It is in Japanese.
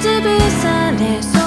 つぶされそう